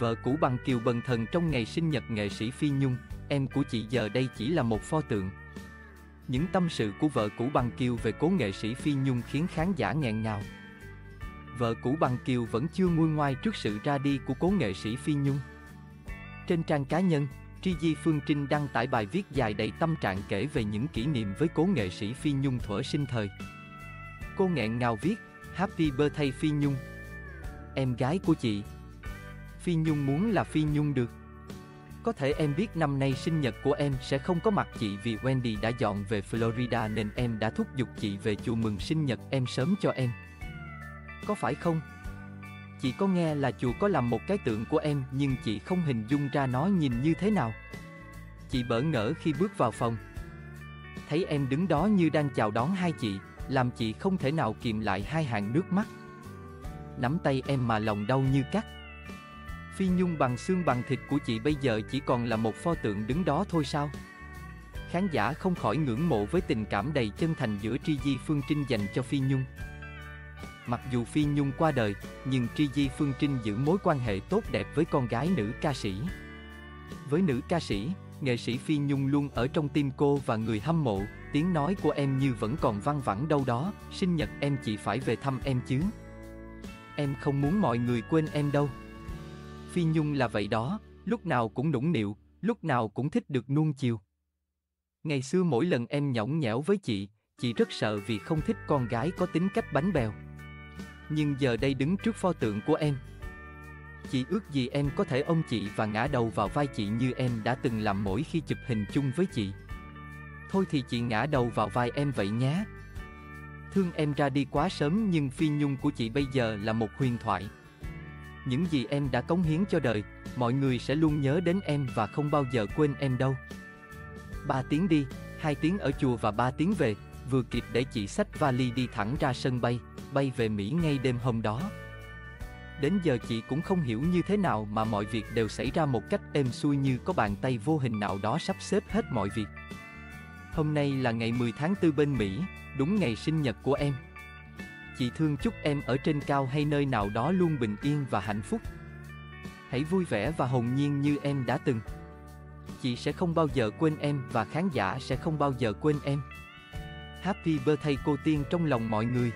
Vợ cũ bằng kiều bần thần trong ngày sinh nhật nghệ sĩ Phi Nhung, em của chị giờ đây chỉ là một pho tượng. Những tâm sự của vợ cũ bằng kiều về cố nghệ sĩ Phi Nhung khiến khán giả nghẹn ngào. Vợ cũ bằng kiều vẫn chưa nguôi ngoai trước sự ra đi của cố nghệ sĩ Phi Nhung. Trên trang cá nhân, Tri Di Phương Trinh đăng tải bài viết dài đầy tâm trạng kể về những kỷ niệm với cố nghệ sĩ Phi Nhung thuở sinh thời. Cô nghẹn ngào viết, Happy birthday Phi Nhung. Em gái của chị. Phi Nhung muốn là Phi Nhung được. Có thể em biết năm nay sinh nhật của em sẽ không có mặt chị vì Wendy đã dọn về Florida nên em đã thúc giục chị về chùa mừng sinh nhật em sớm cho em. Có phải không? Chị có nghe là chùa có làm một cái tượng của em nhưng chị không hình dung ra nó nhìn như thế nào. Chị bỡ ngỡ khi bước vào phòng. Thấy em đứng đó như đang chào đón hai chị, làm chị không thể nào kìm lại hai hàng nước mắt. Nắm tay em mà lòng đau như cắt. Phi Nhung bằng xương bằng thịt của chị bây giờ chỉ còn là một pho tượng đứng đó thôi sao? Khán giả không khỏi ngưỡng mộ với tình cảm đầy chân thành giữa Tri Di Phương Trinh dành cho Phi Nhung. Mặc dù Phi Nhung qua đời, nhưng Tri Di Phương Trinh giữ mối quan hệ tốt đẹp với con gái nữ ca sĩ. Với nữ ca sĩ, nghệ sĩ Phi Nhung luôn ở trong tim cô và người hâm mộ, tiếng nói của em như vẫn còn văng vẳng đâu đó, sinh nhật em chỉ phải về thăm em chứ. Em không muốn mọi người quên em đâu. Phi Nhung là vậy đó, lúc nào cũng nũng nịu, lúc nào cũng thích được nuông chiều. Ngày xưa mỗi lần em nhõng nhẽo với chị, chị rất sợ vì không thích con gái có tính cách bánh bèo. Nhưng giờ đây đứng trước pho tượng của em, chị ước gì em có thể ôm chị và ngã đầu vào vai chị như em đã từng làm mỗi khi chụp hình chung với chị. Thôi thì chị ngã đầu vào vai em vậy nhé. Thương em ra đi quá sớm nhưng phi nhung của chị bây giờ là một huyền thoại. Những gì em đã cống hiến cho đời, mọi người sẽ luôn nhớ đến em và không bao giờ quên em đâu. Ba tiếng đi, hai tiếng ở chùa và ba tiếng về, vừa kịp để chị xách vali đi thẳng ra sân bay, bay về Mỹ ngay đêm hôm đó. Đến giờ chị cũng không hiểu như thế nào mà mọi việc đều xảy ra một cách êm xuôi như có bàn tay vô hình nào đó sắp xếp hết mọi việc. Hôm nay là ngày 10 tháng 4 bên Mỹ, đúng ngày sinh nhật của em. Chị thương chúc em ở trên cao hay nơi nào đó luôn bình yên và hạnh phúc. Hãy vui vẻ và hồn nhiên như em đã từng. Chị sẽ không bao giờ quên em và khán giả sẽ không bao giờ quên em. Happy birthday, cô tiên, trong lòng mọi người.